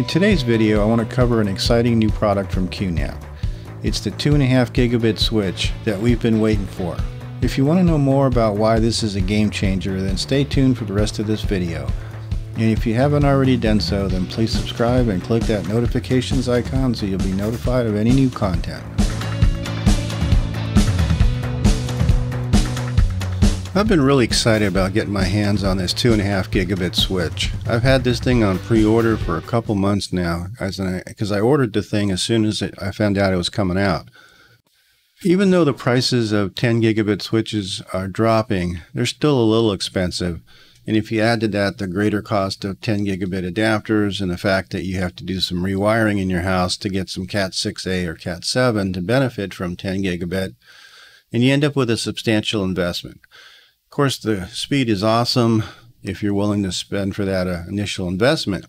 In today's video, I want to cover an exciting new product from QNAP. It's the 2.5 gigabit switch that we've been waiting for. If you want to know more about why this is a game changer, then stay tuned for the rest of this video. And if you haven't already done so, then please subscribe and click that notifications icon so you'll be notified of any new content. I've been really excited about getting my hands on this 2.5 gigabit switch. I've had this thing on pre-order for a couple months now because I, I ordered the thing as soon as it, I found out it was coming out. Even though the prices of 10 gigabit switches are dropping, they're still a little expensive. And if you add to that the greater cost of 10 gigabit adapters and the fact that you have to do some rewiring in your house to get some Cat 6A or Cat 7 to benefit from 10 gigabit, and you end up with a substantial investment. Of course, the speed is awesome if you're willing to spend for that uh, initial investment.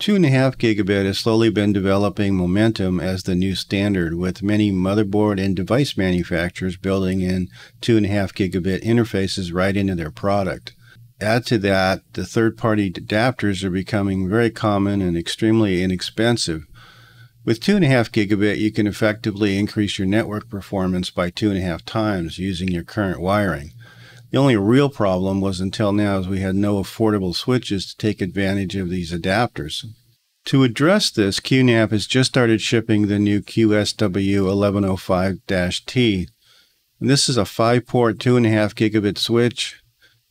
2.5 gigabit has slowly been developing momentum as the new standard, with many motherboard and device manufacturers building in 2.5 gigabit interfaces right into their product. Add to that, the third party adapters are becoming very common and extremely inexpensive. With 2.5 gigabit, you can effectively increase your network performance by 2.5 times using your current wiring. The only real problem was until now is we had no affordable switches to take advantage of these adapters. To address this, QNAP has just started shipping the new QSW 1105-5T. And this is a 5-port 2.5 gigabit switch.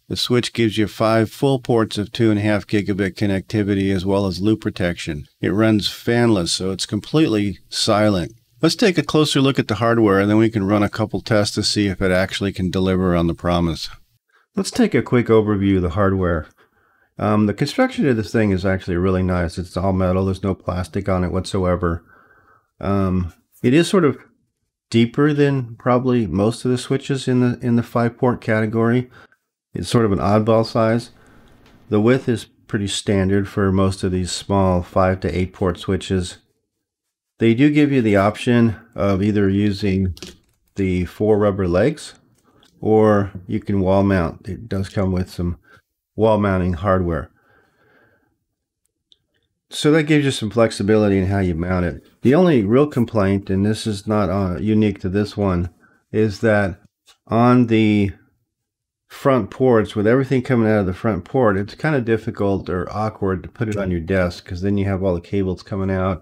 The switch gives you five full ports of 2.5 gigabit connectivity as well as loop protection. It runs fanless, so it's completely silent. Let's take a closer look at the hardware and then we can run a couple tests to see if it actually can deliver on the promise. Let's take a quick overview of the hardware. Um, the construction of this thing is actually really nice. It's all metal. There's no plastic on it whatsoever. Um, it is sort of deeper than probably most of the switches in the in the five port category. It's sort of an oddball size. The width is pretty standard for most of these small five to eight port switches. They do give you the option of either using the four rubber legs or you can wall mount. It does come with some wall mounting hardware. So that gives you some flexibility in how you mount it. The only real complaint, and this is not uh, unique to this one, is that on the front ports, with everything coming out of the front port, it's kind of difficult or awkward to put it on your desk because then you have all the cables coming out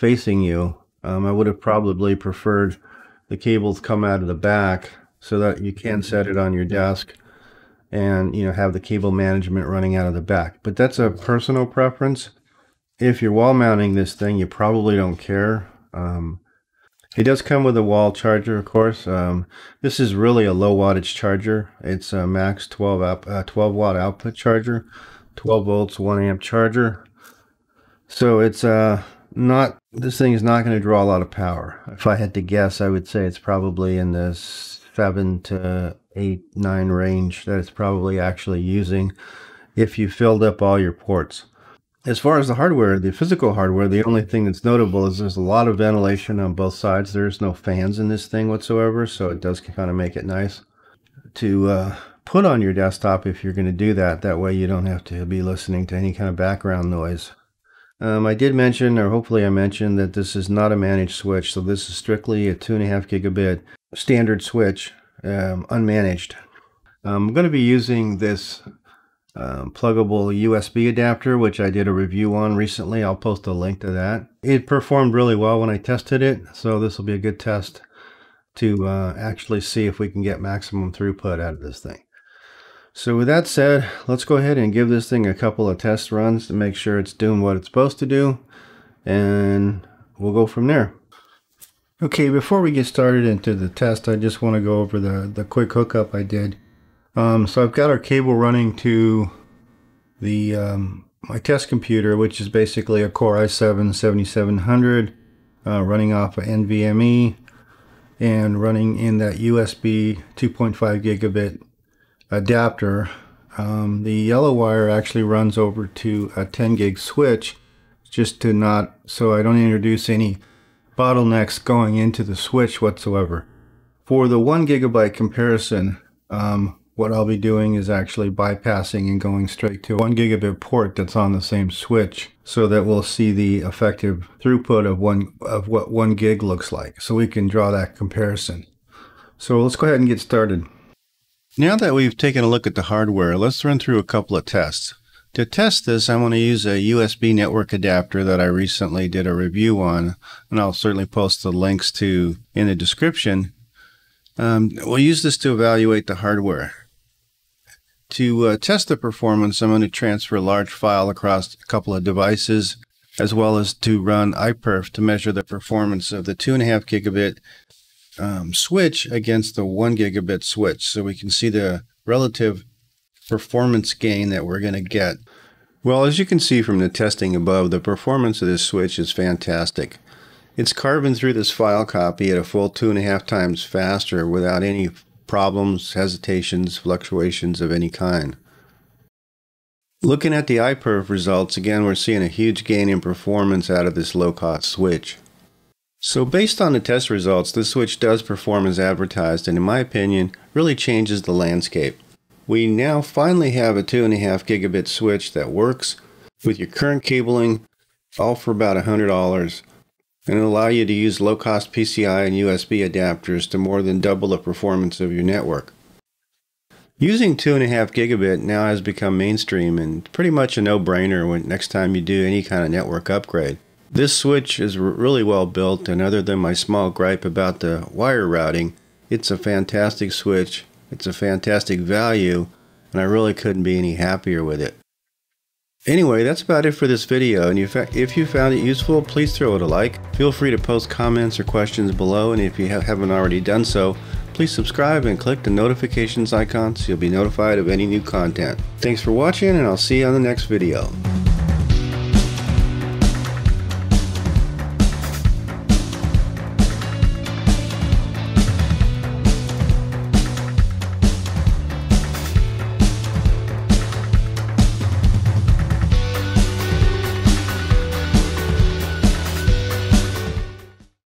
facing you. Um, I would have probably preferred the cables come out of the back so that you can set it on your desk and you know have the cable management running out of the back. But that's a personal preference. If you're wall mounting this thing, you probably don't care. Um, it does come with a wall charger, of course. Um, this is really a low wattage charger. It's a max 12 up, uh, 12 watt output charger, 12 volts, one amp charger. So it's uh, not this thing is not going to draw a lot of power. If I had to guess, I would say it's probably in the seven to eight, nine range that it's probably actually using if you filled up all your ports. As far as the hardware, the physical hardware, the only thing that's notable is there's a lot of ventilation on both sides. There's no fans in this thing whatsoever, so it does kind of make it nice to uh, put on your desktop if you're going to do that. That way you don't have to be listening to any kind of background noise. Um, I did mention, or hopefully I mentioned, that this is not a managed switch. So this is strictly a 2.5 gigabit standard switch, um, unmanaged. I'm going to be using this um, pluggable USB adapter, which I did a review on recently. I'll post a link to that. It performed really well when I tested it. So this will be a good test to uh, actually see if we can get maximum throughput out of this thing. So with that said, let's go ahead and give this thing a couple of test runs to make sure it's doing what it's supposed to do. And we'll go from there. Okay, before we get started into the test, I just want to go over the, the quick hookup I did. Um, so I've got our cable running to the um, my test computer, which is basically a Core i7 7700 uh, running off of NVMe and running in that USB 2.5 gigabit adapter. Um, the yellow wire actually runs over to a 10 gig switch just to not, so I don't introduce any bottlenecks going into the switch whatsoever. For the one gigabyte comparison, um, what I'll be doing is actually bypassing and going straight to a 1 gigabit port that's on the same switch so that we'll see the effective throughput of one of what 1 gig looks like so we can draw that comparison. So let's go ahead and get started. Now that we've taken a look at the hardware, let's run through a couple of tests. To test this, I'm going to use a USB network adapter that I recently did a review on, and I'll certainly post the links to in the description. Um, we'll use this to evaluate the hardware. To uh, test the performance, I'm going to transfer a large file across a couple of devices, as well as to run iPerf to measure the performance of the 2.5 gigabit um, switch against the 1 gigabit switch so we can see the relative performance gain that we're going to get. Well, as you can see from the testing above, the performance of this switch is fantastic. It's carving through this file copy at a full two and a half times faster without any problems, hesitations, fluctuations of any kind. Looking at the iPerf results, again, we're seeing a huge gain in performance out of this low-cost switch. So based on the test results, this switch does perform as advertised and in my opinion, really changes the landscape. We now finally have a 2.5 gigabit switch that works with your current cabling, all for about $100, and it'll allow you to use low-cost PCI and USB adapters to more than double the performance of your network. Using 2.5 gigabit now has become mainstream and pretty much a no-brainer when next time you do any kind of network upgrade. This switch is really well built and other than my small gripe about the wire routing, it's a fantastic switch, it's a fantastic value, and I really couldn't be any happier with it. Anyway, that's about it for this video, and if you found it useful, please throw it a like. Feel free to post comments or questions below, and if you haven't already done so, please subscribe and click the notifications icon so you'll be notified of any new content. Thanks for watching, and I'll see you on the next video.